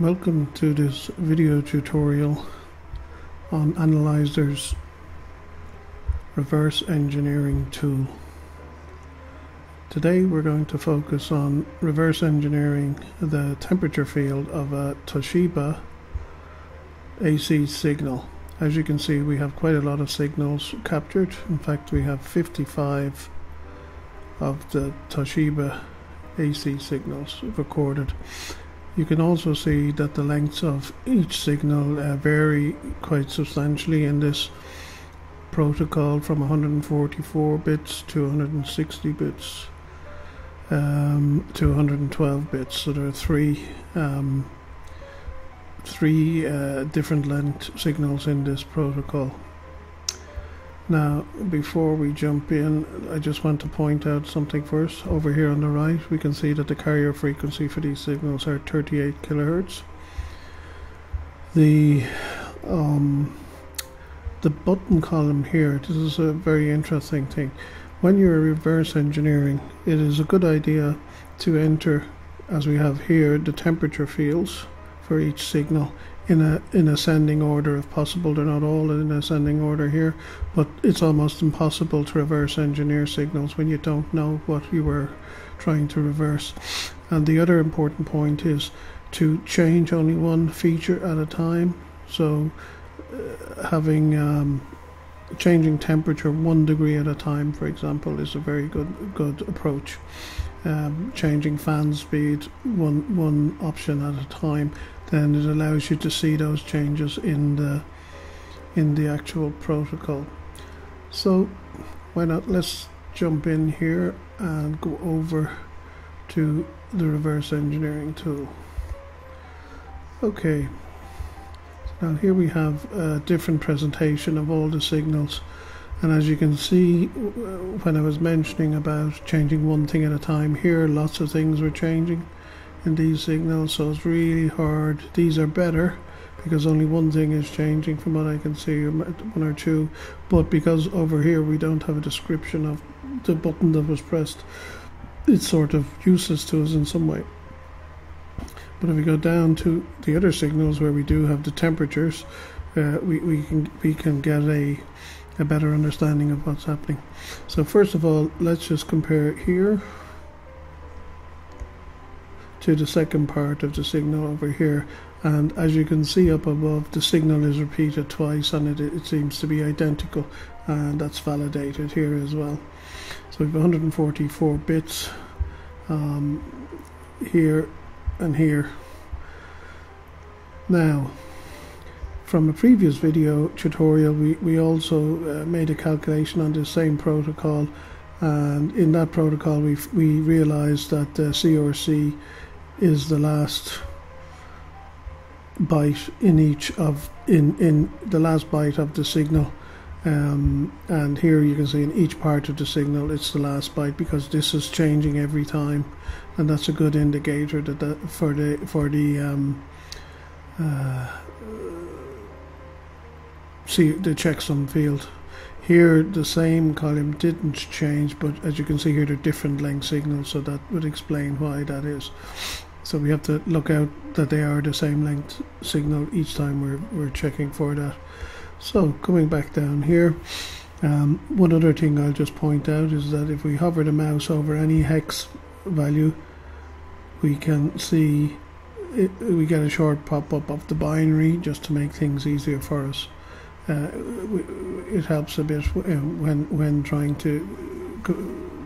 Welcome to this video tutorial on AnalysIR's reverse engineering tool. Today we're going to focus on reverse engineering the temperature field of a Toshiba AC signal. As you can see we have quite a lot of signals captured. In fact we have 55 of the Toshiba AC signals recorded. You can also see that the lengths of each signal uh, vary quite substantially in this protocol from 144 bits to 160 bits um, to 112 bits. So there are three um, three uh, different length signals in this protocol. Now, before we jump in, I just want to point out something first. Over here on the right, we can see that the carrier frequency for these signals are 38 kilohertz. The um, the button column here, this is a very interesting thing. When you're reverse engineering, it is a good idea to enter, as we have here, the temperature fields for each signal in a in ascending order if possible. They're not all in ascending order here, but it's almost impossible to reverse engineer signals when you don't know what you were trying to reverse. And the other important point is to change only one feature at a time. So uh, having um, changing temperature one degree at a time, for example, is a very good good approach. Um, changing fan speed one one option at a time then it allows you to see those changes in the in the actual protocol. So why not? Let's jump in here and go over to the reverse engineering tool. Okay. Now here we have a different presentation of all the signals. And as you can see when I was mentioning about changing one thing at a time here lots of things were changing in these signals so it's really hard. These are better because only one thing is changing from what I can see one or two. But because over here we don't have a description of the button that was pressed it's sort of useless to us in some way. But if we go down to the other signals where we do have the temperatures uh, we, we can we can get a a better understanding of what's happening. So first of all let's just compare it here to the second part of the signal over here. And as you can see up above the signal is repeated twice and it, it seems to be identical. And that's validated here as well. So we have 144 bits um, here and here. Now from a previous video tutorial we, we also uh, made a calculation on the same protocol. And in that protocol we we realized that the CRC is the last byte in each of in in the last byte of the signal. Um, and here you can see in each part of the signal it's the last byte because this is changing every time. And that's a good indicator that, that for the for the um, uh, see the checksum field. Here the same column didn't change but as you can see here they're different length signals so that would explain why that is so we have to look out that they are the same length signal each time we're, we're checking for that. So coming back down here, um, one other thing I'll just point out is that if we hover the mouse over any hex value, we can see it, we get a short pop-up of the binary just to make things easier for us. Uh, it helps a bit when when trying to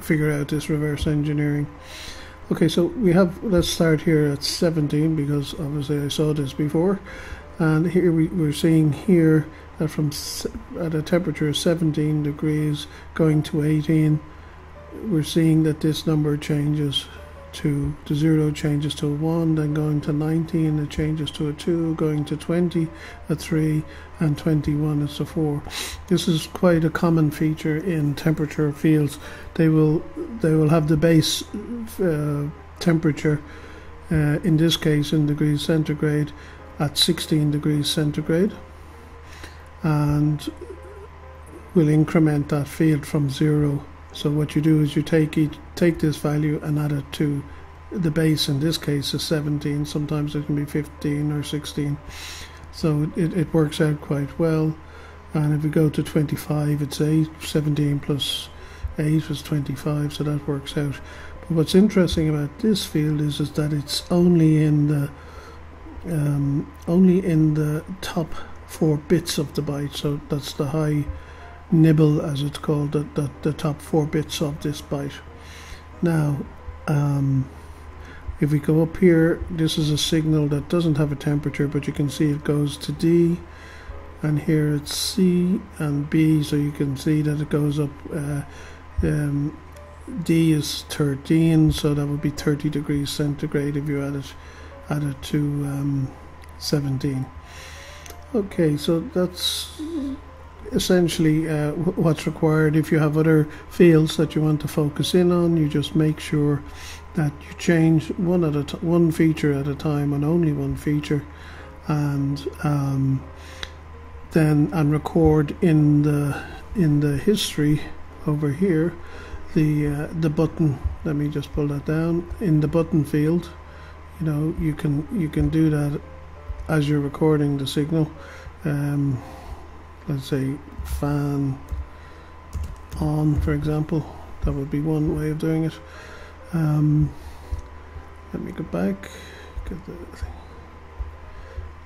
figure out this reverse engineering. Okay, so we have, let's start here at 17 because obviously I saw this before. And here we, we're seeing here that from at a temperature of 17 degrees going to 18, we're seeing that this number changes to the 0 changes to a 1, then going to 19 it changes to a 2, going to 20 a 3, and 21 is a 4. This is quite a common feature in temperature fields. They will they will have the base uh, temperature, uh, in this case in degrees centigrade, at 16 degrees centigrade, and will increment that field from 0 so what you do is you take each, take this value and add it to the base in this case is 17. Sometimes it can be 15 or 16. So it, it works out quite well. And if we go to 25, it's 8. 17 plus 8 is 25, so that works out. But what's interesting about this field is, is that it's only in the um, only in the top four bits of the byte. So that's the high nibble, as it's called, the, the, the top four bits of this byte. Now, um, if we go up here, this is a signal that doesn't have a temperature, but you can see it goes to D, and here it's C and B, so you can see that it goes up. Uh, um, D is 13, so that would be 30 degrees centigrade if you add it, add it to um, 17. Okay, so that's essentially uh, what's required. If you have other fields that you want to focus in on, you just make sure that you change one at a t- one feature at a time and only one feature, and um, then and record in the in the history over here the uh, the button. Let me just pull that down in the button field. You know you can you can do that as you're recording the signal. Um, let's say fan on for example. That would be one way of doing it. Um, let me go back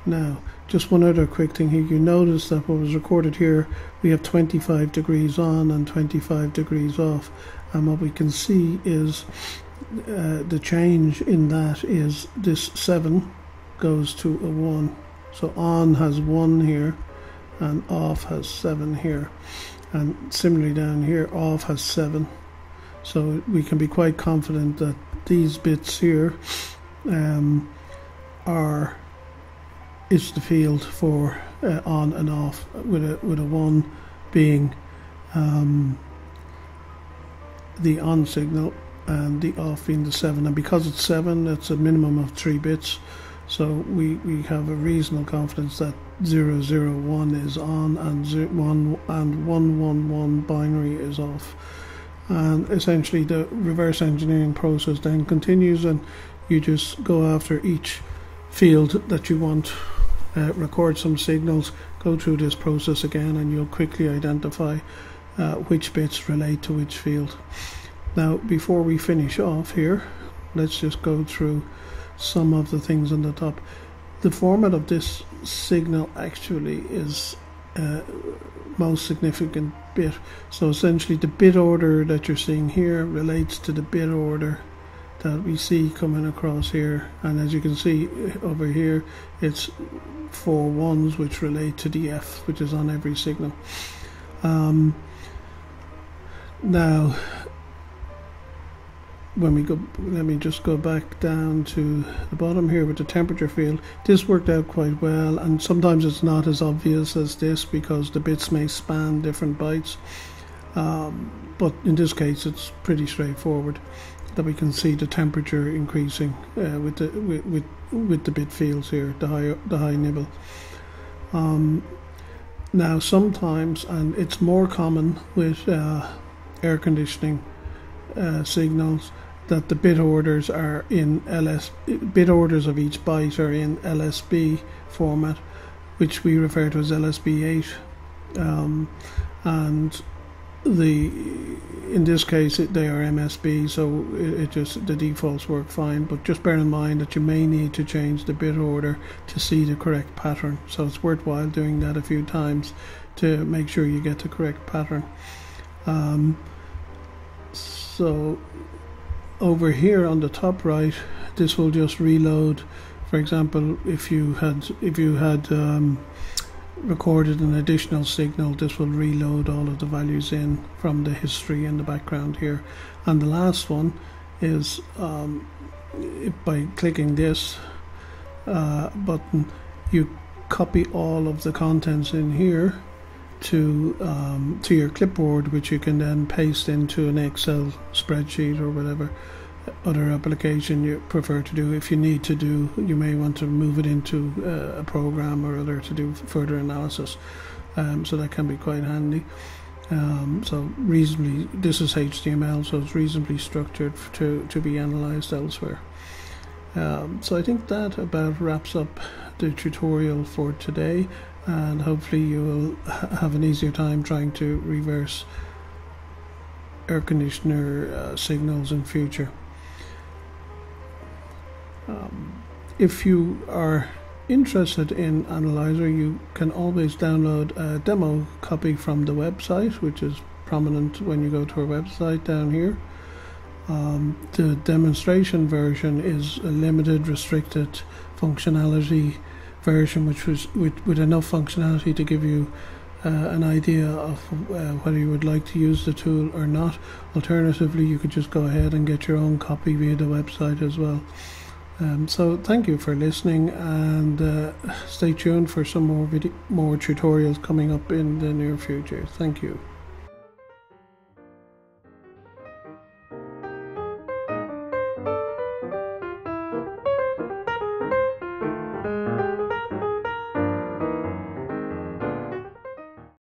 now just one other quick thing here. You notice that what was recorded here we have 25 degrees on and 25 degrees off. And what we can see is uh, the change in that is this 7 goes to a 1 so on has 1 here and off has 7 here. And similarly down here off has 7 so we can be quite confident that these bits here um, are is the field for uh, on and off with a with a 1 being um, the on signal and the off being the 7 and because it's 7 it's a minimum of 3 bits so we, we have a reasonable confidence that 001 is on and 1 and 111 binary is off. And essentially the reverse engineering process then continues and you just go after each field that you want, uh, record some signals, go through this process again and you'll quickly identify uh, which bits relate to which field. Now before we finish off here, let's just go through some of the things on the top. The format of this signal actually is uh, most significant bit. So essentially, the bit order that you're seeing here relates to the bit order that we see coming across here. And as you can see uh, over here, it's four ones which relate to the F, which is on every signal. Um, now, when we go let me just go back down to the bottom here with the temperature field. This worked out quite well and sometimes it's not as obvious as this because the bits may span different bytes. Um, but in this case it's pretty straightforward that we can see the temperature increasing uh, with the with, with, with the bit fields here the high the high nibble. Um, now sometimes and it's more common with uh, air conditioning uh, signals that the bit orders are in LS bit orders of each byte are in LSB format, which we refer to as LSB8, um, and the in this case it, they are MSB, so it, it, just the defaults work fine. But just bear in mind that you may need to change the bit order to see the correct pattern. So it's worthwhile doing that a few times to make sure you get the correct pattern. Um, so over here on the top right this will just reload. For example if you had if you had um, recorded an additional signal this will reload all of the values in from the history in the background here. And the last one is um, by clicking this uh, button you copy all of the contents in here to um, to your clipboard, which you can then paste into an Excel spreadsheet or whatever other application you prefer to do. If you need to do, you may want to move it into uh, a program or other to do further analysis. Um, so that can be quite handy. Um, so reasonably, this is HTML, so it's reasonably structured to to be analyzed elsewhere. Um, so I think that about wraps up the tutorial for today, and hopefully you will have an easier time trying to reverse air conditioner uh, signals in future. Um, if you are interested in AnalysIR, you can always download a demo copy from the website, which is prominent when you go to our website down here. Um, the demonstration version is a limited, restricted functionality version, which was with, with enough functionality to give you uh, an idea of uh, whether you would like to use the tool or not. Alternatively, you could just go ahead and get your own copy via the website as well. Um, so thank you for listening and uh, stay tuned for some more video, more tutorials coming up in the near future. Thank you.